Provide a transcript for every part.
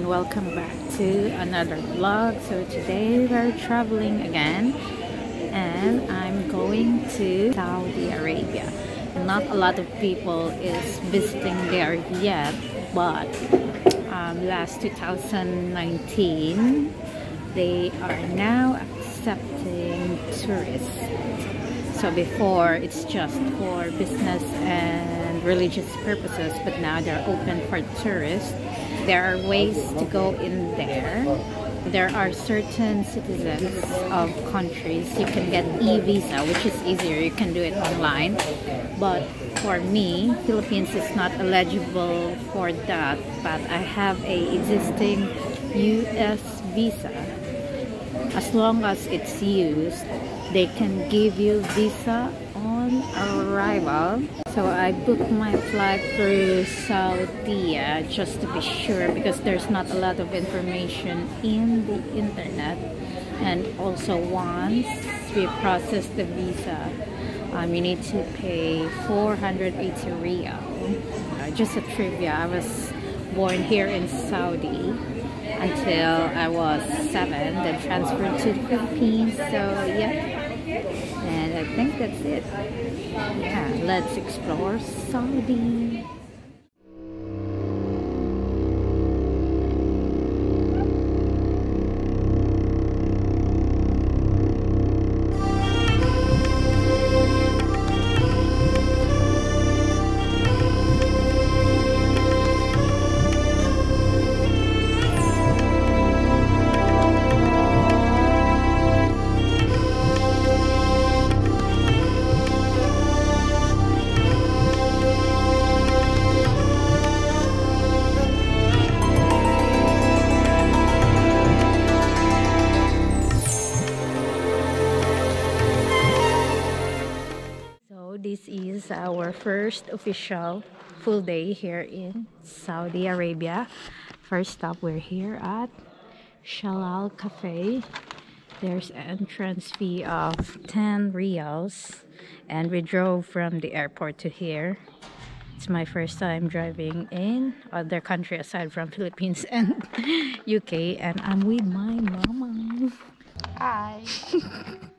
and welcome back to another vlog. So today we're traveling again and I'm going to Saudi Arabia. Not a lot of people is visiting there yet but um, last 2019 they are now accepting tourists. So before it's just for business and religious purposes but now they're open for tourists there are ways to go in there. There are certain citizens of countries. You can get e-visa which is easier. You can do it online. But for me Philippines is not eligible for that but I have a existing US visa. As long as it's used they can give you visa on arrival. So I booked my flight through Saudi just to be sure because there's not a lot of information in the internet. And also once we process the visa um, you need to pay 480 riyal uh, just a trivia I was born here in Saudi until I was seven then transferred to the Philippines. So yeah and I think that's it. Yeah let's explore Saudi first official full day here in Saudi Arabia. First stop, we're here at Shalal Cafe. There's entrance fee of 10 riyals and we drove from the airport to here. It's my first time driving in other country aside from Philippines and UK and I'm with my mama. Hi!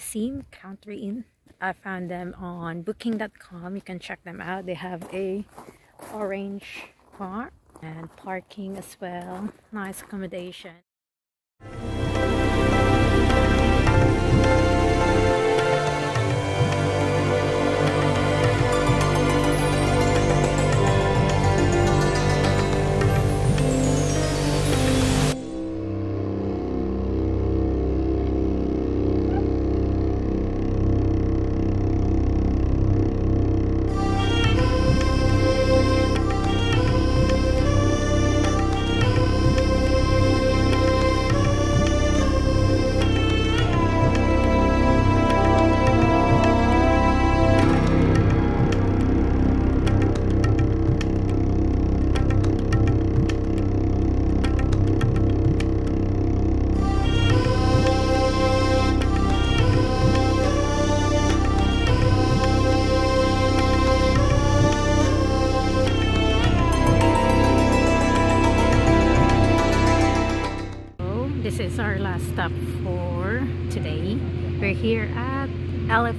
Naseem Country Inn. I found them on booking.com. You can check them out. They have a orange car and parking as well. Nice accommodation.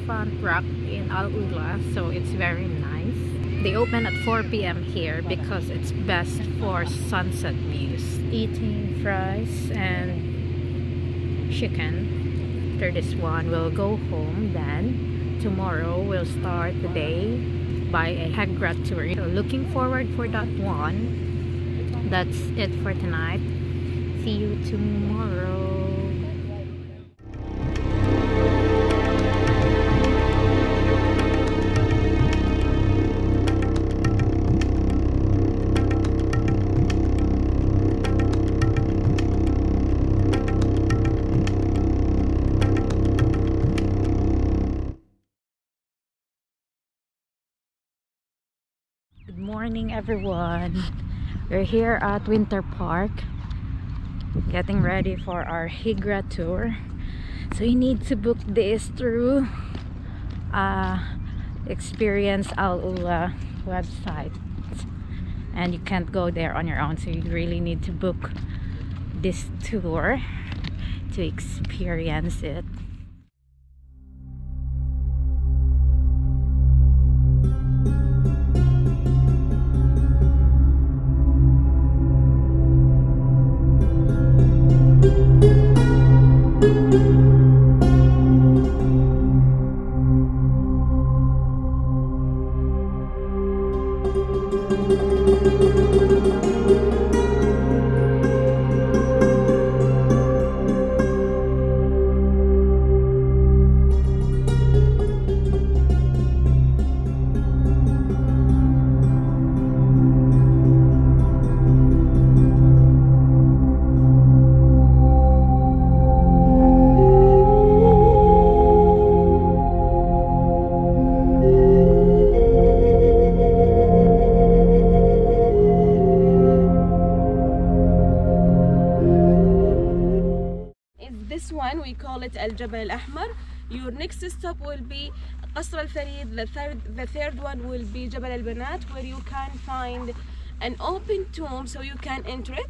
Elephant Rock in Al Ula, so it's very nice. They open at 4 p.m. here because it's best for sunset views. Eating fries and chicken. After this one, we'll go home. Then tomorrow we'll start the day by a Hegra tour. So looking forward for that one. That's it for tonight see you tomorrow morning everyone. We're here at Winter Park getting ready for our Hegra tour. So you need to book this through uh, Experience Al Ula website and you can't go there on your own so you really need to book this tour to experience it one we call it Al Jabal Al Ahmar. Your next stop will be Qasr Al Farid the third the third one will be Jabal Al Banat where you can find an open tomb so you can enter it.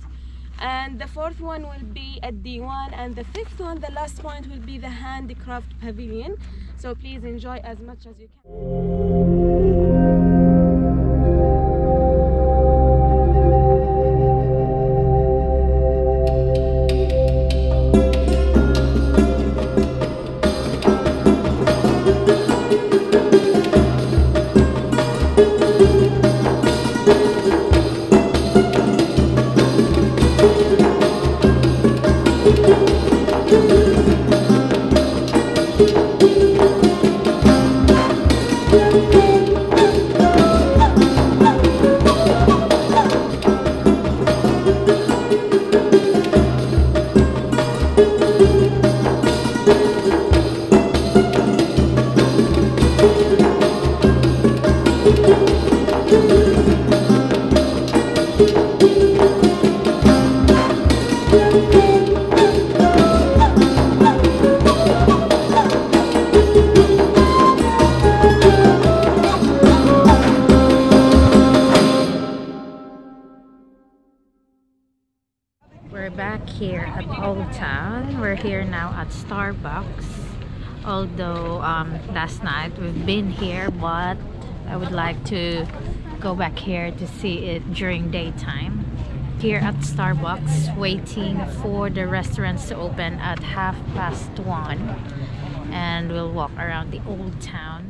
And the fourth one will be at Diwan and the fifth one the last point will be the handicraft pavilion. So please enjoy as much as you can We're Old Town. We're here now at Starbucks. Although um, last night we've been here, but I would like to go back here to see it during daytime. Here at Starbucks, waiting for the restaurants to open at half past one. And we'll walk around the Old Town.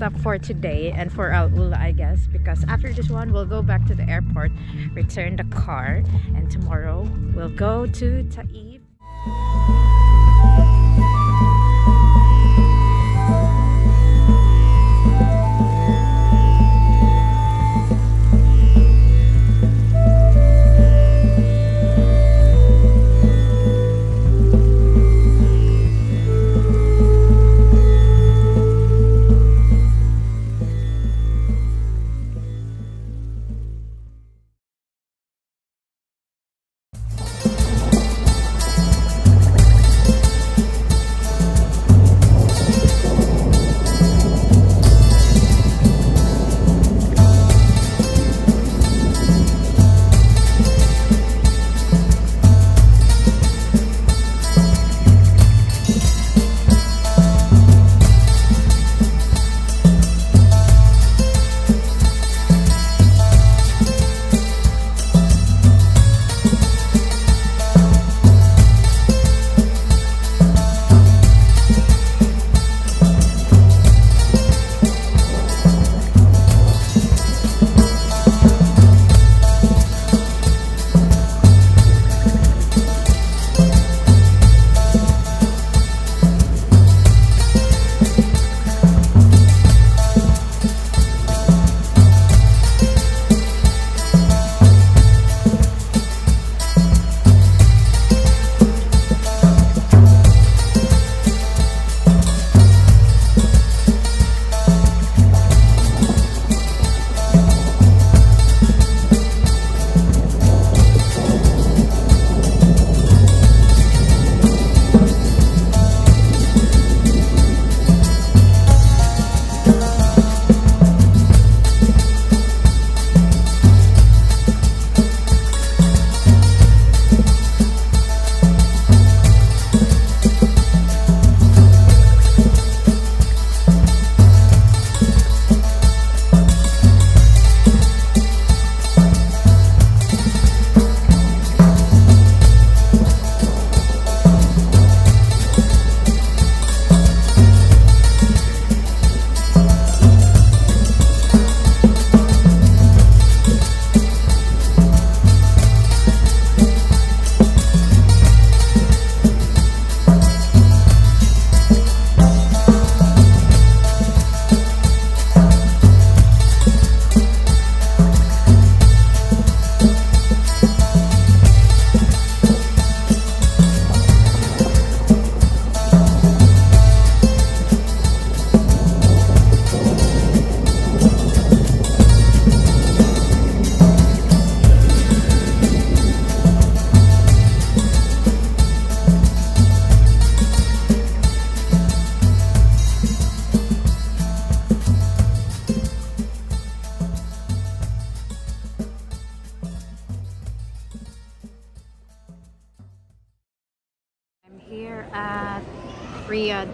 Stop for today and for Al Ula I guess because after this one we'll go back to the airport return the car and tomorrow we'll go to Taif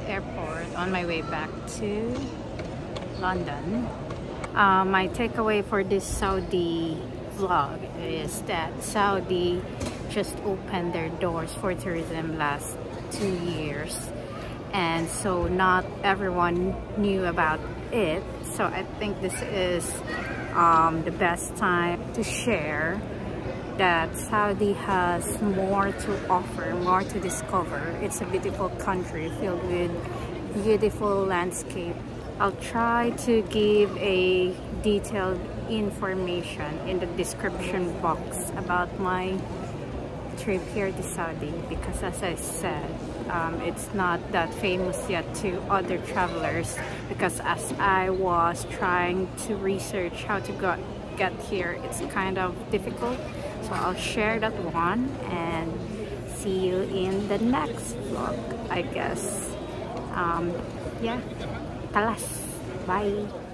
airport on my way back to London. Uh, my takeaway for this Saudi vlog is that Saudi just opened their doors for tourism last two years and so not everyone knew about it so I think this is um, the best time to share that Saudi has more to offer, more to discover. It's a beautiful country filled with beautiful landscape. I'll try to give a detailed information in the description box about my trip here to Saudi because as I said, um, it's not that famous yet to other travelers because as I was trying to research how to go, get here, it's kind of difficult so I'll share that one and see you in the next vlog I guess. Um, yeah. Talas. Bye